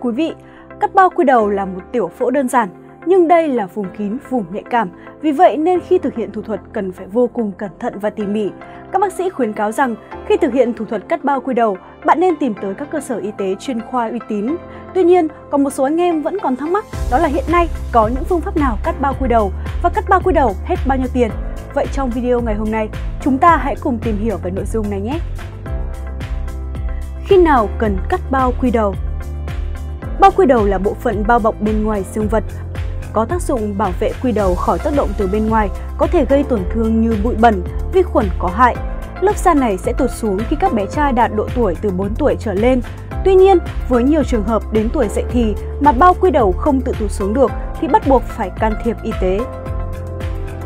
quý vị, cắt bao quy đầu là một tiểu phẫu đơn giản, nhưng đây là vùng kín, vùng nhạy cảm. Vì vậy nên khi thực hiện thủ thuật cần phải vô cùng cẩn thận và tỉ mỉ. Các bác sĩ khuyến cáo rằng khi thực hiện thủ thuật cắt bao quy đầu, bạn nên tìm tới các cơ sở y tế chuyên khoa uy tín. Tuy nhiên, còn một số anh em vẫn còn thắc mắc đó là hiện nay có những phương pháp nào cắt bao quy đầu và cắt bao quy đầu hết bao nhiêu tiền. Vậy trong video ngày hôm nay, chúng ta hãy cùng tìm hiểu về nội dung này nhé. Khi nào cần cắt bao quy đầu? Bao quy đầu là bộ phận bao bọc bên ngoài xương vật, có tác dụng bảo vệ quy đầu khỏi tác động từ bên ngoài, có thể gây tổn thương như bụi bẩn, vi khuẩn có hại. Lớp da này sẽ tụt xuống khi các bé trai đạt độ tuổi từ 4 tuổi trở lên. Tuy nhiên, với nhiều trường hợp đến tuổi dậy thì mà bao quy đầu không tự tụt xuống được thì bắt buộc phải can thiệp y tế.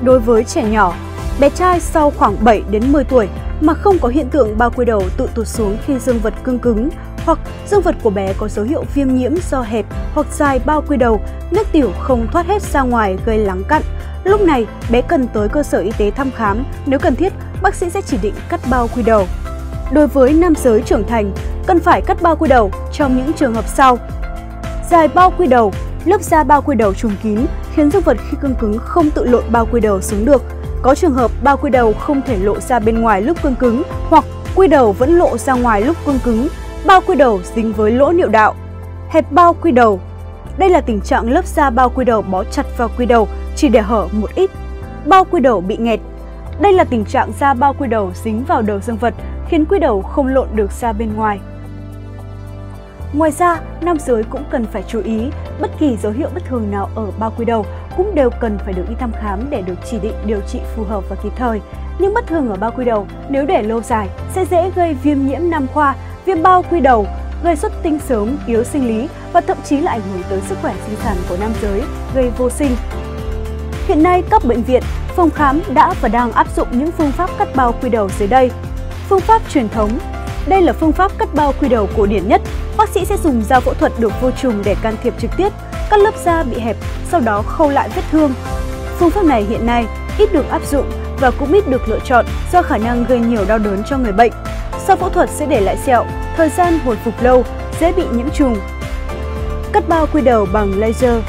Đối với trẻ nhỏ, bé trai sau khoảng 7 đến 10 tuổi mà không có hiện tượng bao quy đầu tự tụt xuống khi dương vật cương cứng hoặc dương vật của bé có dấu hiệu viêm nhiễm do hẹp hoặc dài bao quy đầu, nước tiểu không thoát hết ra ngoài gây lắng cặn. Lúc này, bé cần tới cơ sở y tế thăm khám, nếu cần thiết, bác sĩ sẽ chỉ định cắt bao quy đầu. Đối với nam giới trưởng thành, cần phải cắt bao quy đầu trong những trường hợp sau. Dài bao quy đầu, lớp da bao quy đầu trùng kín khiến dương vật khi cương cứng không tự lộn bao quy đầu xuống được. Có trường hợp bao quy đầu không thể lộ ra bên ngoài lúc cương cứng hoặc quy đầu vẫn lộ ra ngoài lúc cương cứng, bao quy đầu dính với lỗ niệu đạo. Hẹp bao quy đầu Đây là tình trạng lớp da bao quy đầu bó chặt vào quy đầu chỉ để hở một ít. Bao quy đầu bị nghẹt Đây là tình trạng da bao quy đầu dính vào đầu dương vật khiến quy đầu không lộn được ra bên ngoài. Ngoài ra, nam giới cũng cần phải chú ý bất kỳ dấu hiệu bất thường nào ở bao quy đầu cũng đều cần phải được đi thăm khám để được chỉ định điều trị phù hợp và kịp thời. Nhưng bất thường ở bao quy đầu nếu để lâu dài sẽ dễ gây viêm nhiễm nam khoa, viêm bao quy đầu, gây xuất tinh sớm, yếu sinh lý và thậm chí là ảnh hưởng tới sức khỏe sinh sản của nam giới, gây vô sinh. Hiện nay, các bệnh viện, phòng khám đã và đang áp dụng những phương pháp cắt bao quy đầu dưới đây. Phương pháp truyền thống đây là phương pháp cắt bao quy đầu cổ điển nhất. Bác sĩ sẽ dùng dao phẫu thuật được vô trùng để can thiệp trực tiếp, cắt lớp da bị hẹp, sau đó khâu lại vết thương. Phương pháp này hiện nay ít được áp dụng và cũng ít được lựa chọn do khả năng gây nhiều đau đớn cho người bệnh. Sau phẫu thuật sẽ để lại sẹo, thời gian hồi phục lâu, dễ bị nhiễm trùng. Cắt bao quy đầu bằng laser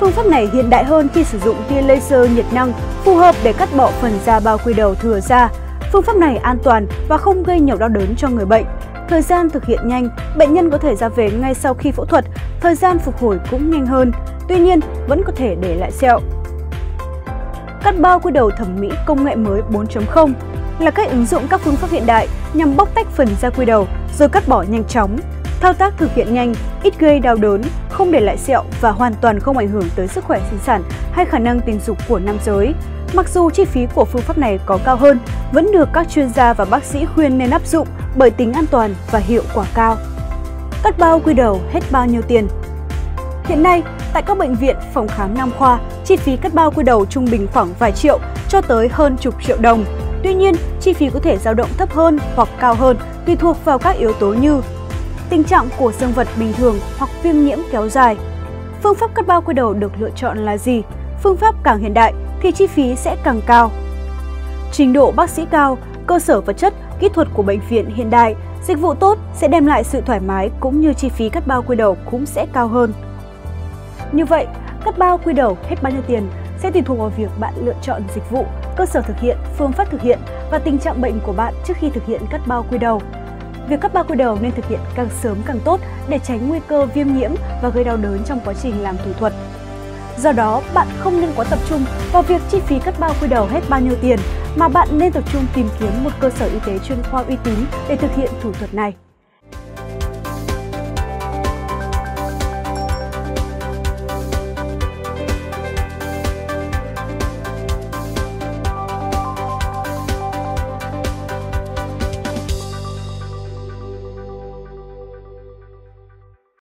Phương pháp này hiện đại hơn khi sử dụng tia laser nhiệt năng phù hợp để cắt bỏ phần da bao quy đầu thừa ra. Phương pháp này an toàn và không gây nhiều đau đớn cho người bệnh. Thời gian thực hiện nhanh, bệnh nhân có thể ra về ngay sau khi phẫu thuật, thời gian phục hồi cũng nhanh hơn. Tuy nhiên, vẫn có thể để lại sẹo. Cắt bao quy đầu thẩm mỹ công nghệ mới 4.0 là cách ứng dụng các phương pháp hiện đại nhằm bóc tách phần da quy đầu rồi cắt bỏ nhanh chóng. Thao tác thực hiện nhanh, ít gây đau đớn, không để lại sẹo và hoàn toàn không ảnh hưởng tới sức khỏe sinh sản hay khả năng tình dục của nam giới. Mặc dù chi phí của phương pháp này có cao hơn, vẫn được các chuyên gia và bác sĩ khuyên nên áp dụng bởi tính an toàn và hiệu quả cao. Cắt bao quy đầu hết bao nhiêu tiền? Hiện nay, tại các bệnh viện, phòng khám nam khoa, chi phí cắt bao quy đầu trung bình khoảng vài triệu cho tới hơn chục triệu đồng. Tuy nhiên, chi phí có thể dao động thấp hơn hoặc cao hơn tùy thuộc vào các yếu tố như tình trạng của dương vật bình thường hoặc viêm nhiễm kéo dài. Phương pháp cắt bao quy đầu được lựa chọn là gì? Phương pháp càng hiện đại thì chi phí sẽ càng cao. Trình độ bác sĩ cao, cơ sở vật chất, kỹ thuật của bệnh viện hiện đại, dịch vụ tốt sẽ đem lại sự thoải mái cũng như chi phí cắt bao quy đầu cũng sẽ cao hơn. Như vậy, cắt bao quy đầu hết bao nhiêu tiền sẽ tùy thuộc vào việc bạn lựa chọn dịch vụ, cơ sở thực hiện, phương pháp thực hiện và tình trạng bệnh của bạn trước khi thực hiện cắt bao quy đầu. Việc cắt bao quy đầu nên thực hiện càng sớm càng tốt để tránh nguy cơ viêm nhiễm và gây đau đớn trong quá trình làm thủ thuật. Do đó, bạn không nên quá tập trung vào việc chi phí cắt bao quy đầu hết bao nhiêu tiền, mà bạn nên tập trung tìm kiếm một cơ sở y tế chuyên khoa uy tín để thực hiện thủ thuật này.